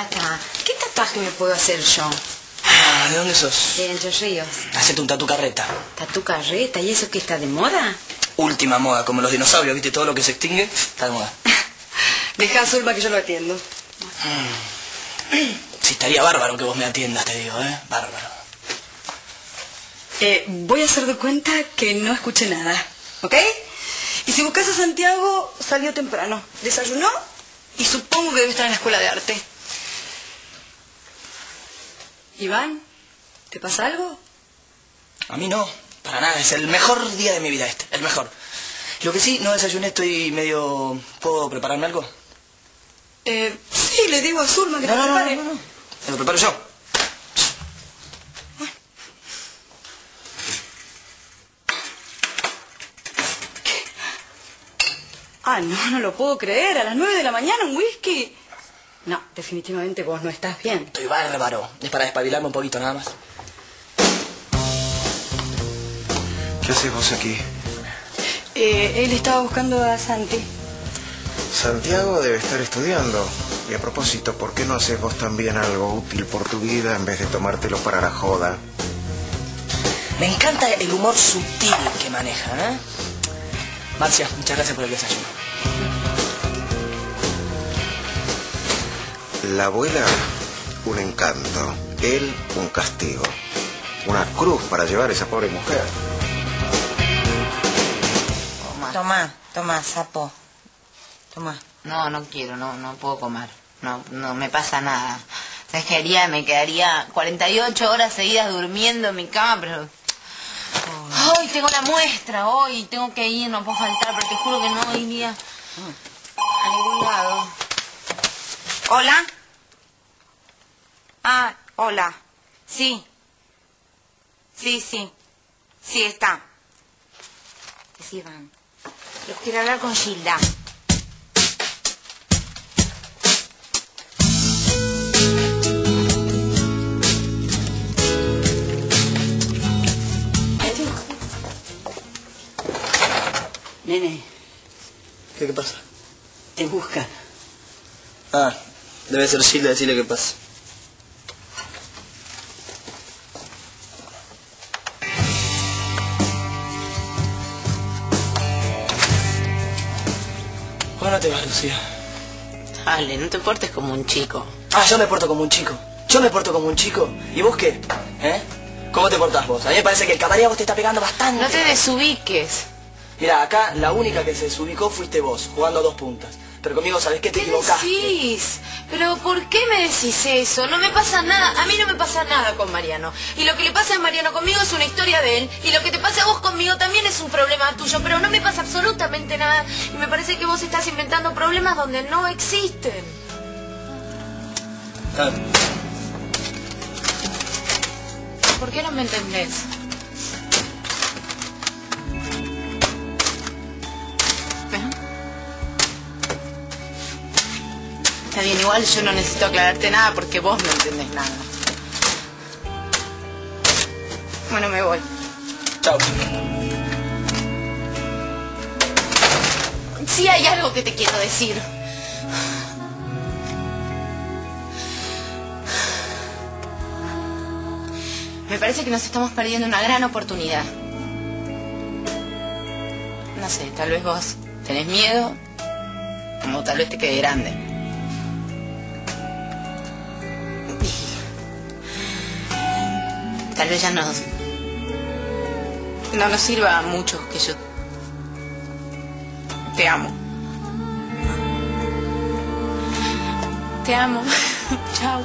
acá. ¿Qué tatuaje me puedo hacer yo? Ah, ¿de dónde sos? De Entre Ríos. Hacete un tatu carreta. ¿Tatu carreta? ¿Y eso que está de moda? Última moda, como los dinosaurios, ¿viste? Todo lo que se extingue está de moda. Deja a Zulma que yo lo atiendo. Sí, estaría bárbaro que vos me atiendas, te digo, ¿eh? Bárbaro. Eh, voy a hacer de cuenta que no escuché nada, ¿ok? Y si buscas a Santiago, salió temprano. Desayunó y supongo que debe estar en la escuela de arte. Iván, ¿te pasa algo? A mí no, para nada. Es el mejor día de mi vida este, el mejor. Lo que sí, no desayuné, estoy medio... ¿Puedo prepararme algo? Eh, sí, le digo a Zulma que No, te no, no, prepare. no, no. Me lo preparo yo. Ah, no, no lo puedo creer. A las nueve de la mañana un whisky. No, definitivamente vos no estás bien. Estoy bárbaro. Es para despabilarme un poquito nada más. ¿Qué haces vos aquí? Eh, él estaba buscando a Santi. Santiago debe estar estudiando. Y a propósito, ¿por qué no haces vos también algo útil por tu vida en vez de tomártelo para la joda? Me encanta el humor sutil que maneja, ¿eh? Marcia, muchas gracias por el desayuno. La abuela, un encanto. Él, un castigo. Una cruz para llevar a esa pobre mujer. Toma, toma, sapo. Toma. No, no quiero, no, no puedo comer. No, no me pasa nada. ¿Sabes qué haría? Me quedaría 48 horas seguidas durmiendo en mi cama, pero... Hoy tengo la muestra, hoy tengo que ir, no puedo faltar, pero te juro que no iría a ningún lado. ¿Hola? Ah, hola. Sí. Sí, sí. Sí, está. Es Iván. Yo quiero hablar con Gilda. Nene, ¿Qué, qué pasa? te buscan. Ah, debe ser Gilda decirle qué pasa. ¿Por qué no te vas, Lucía? Dale, no te portes como un chico. Ah, yo me porto como un chico. Yo me porto como un chico. ¿Y vos qué? ¿Eh? ¿Cómo te portás vos? A mí me parece que el cabaret a vos te está pegando bastante. No te desubiques. Mira, acá la única que se desubicó fuiste vos, jugando a dos puntas. Pero conmigo, ¿sabés qué? Te ¿Qué equivocaste. decís? ¿Pero por qué me decís eso? No me pasa nada. A mí no me pasa nada con Mariano. Y lo que le pasa a Mariano conmigo es una historia de él. Y lo que te pasa a vos conmigo también es un problema tuyo. Pero no me pasa absolutamente nada. Y me parece que vos estás inventando problemas donde no existen. ¿Por qué no me entendés? Está bien, igual yo no necesito aclararte nada porque vos no entendés nada. Bueno, me voy. Chao. Sí hay algo que te quiero decir. Me parece que nos estamos perdiendo una gran oportunidad. No sé, tal vez vos tenés miedo, como tal vez te quede grande. Tal vez ya nos... No nos sirva mucho que yo te amo. Te amo. Chao.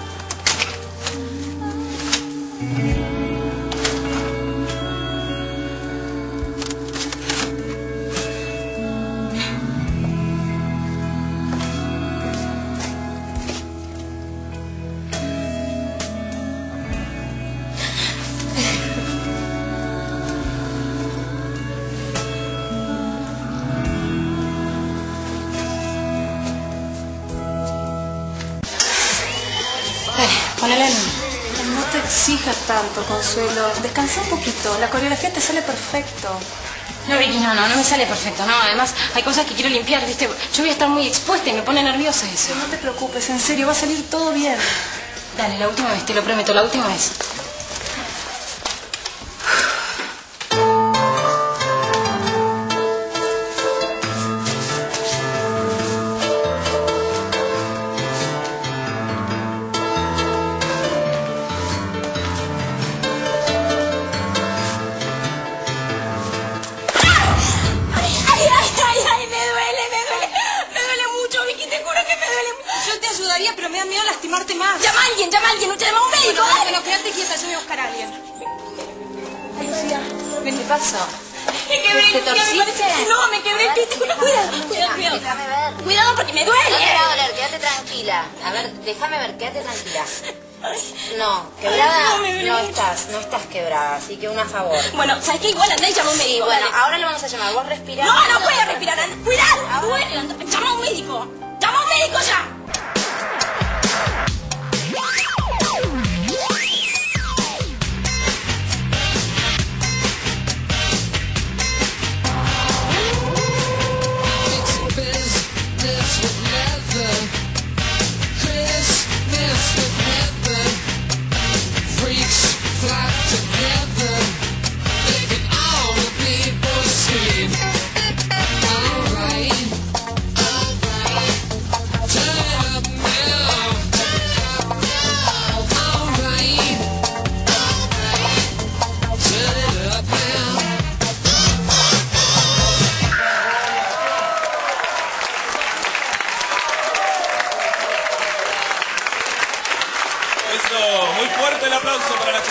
Ponele el... No te exijas tanto, Consuelo. Descansa un poquito. La coreografía te sale perfecto. No, Vicky, no, no, no me sale perfecto, no. Además, hay cosas que quiero limpiar, ¿viste? Yo voy a estar muy expuesta y me pone nerviosa eso. No te preocupes, en serio, va a salir todo bien. Dale, la última vez, te lo prometo, la última vez. Voy a buscar a alguien. Ay, Lucía, ¿qué te pasó? Me quebré ¿Te torciste? No, me quebré el pie. Cuidado, cuidado. Déjame ver. Cuidado porque me No te va a duele. doler, quédate tranquila. A ver, déjame ver, quédate tranquila. No, quebrada no, duele no mucho. estás, no estás quebrada, así que una favor. Bueno, ¿sabes qué? Igual andá y llama a un Sí, médico. bueno, dale. ahora lo vamos a llamar. Vos respirá. No, no puedo respirar. anda- Cuidado, duele. anda- Llama a un médico. Llama a un médico ya.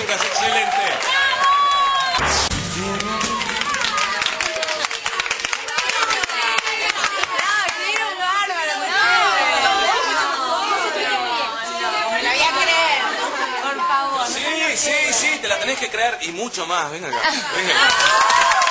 Chicas, excelente. Me la voy a creer. Por favor. Sí, sí, sí, te la tenés que creer y mucho más. Venga acá, venga.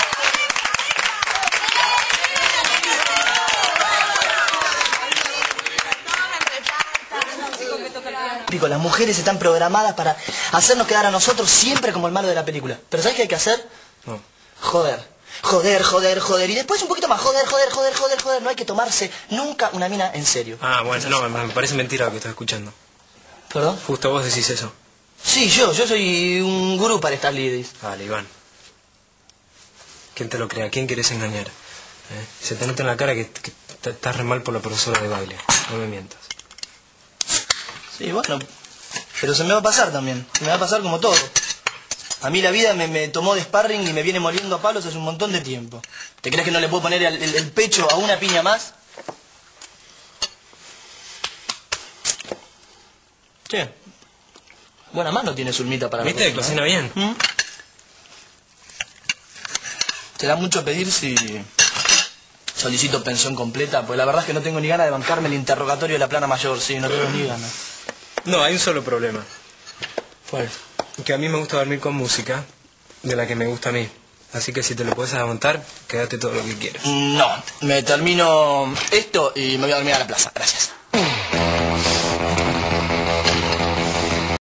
Las mujeres están programadas para hacernos quedar a nosotros siempre como el malo de la película. Pero ¿sabes qué hay que hacer? No. Joder. Joder, joder, joder. Y después un poquito más. Joder, joder, joder, joder, joder. No hay que tomarse nunca una mina en serio. Ah, bueno, no, me me parece mentira lo que estás escuchando. ¿Perdón? Justo vos decís eso. Sí, yo. Yo soy un gurú para estas ladies. Vale, Iván. ¿Quién te lo crea? ¿Quién quieres engañar? ¿Eh? Se te nota en la cara que, que estás re mal por la profesora de baile. No me mientas. Sí, bueno. Pero se me va a pasar también. Se me va a pasar como todo. A mí la vida me, me tomó de sparring y me viene moliendo a palos hace un montón de tiempo. ¿Te crees que no le puedo poner el, el- el pecho a una piña más? Che. Buena mano tiene Zulmita para la ¿Viste? cocina, bien. ¿Mm? ¿Será mucho pedir si solicito pensión completa? Pues la verdad es que no tengo ni ganas de bancarme el interrogatorio de la plana mayor, sí, no tengo ni ganas. No, hay un solo problema. ¿Cuál? Que a mí me gusta dormir con música de la que me gusta a mí. Así que si te lo puedes aguantar, quédate todo lo que quieras. No, me termino esto y me voy a dormir a la plaza. Gracias.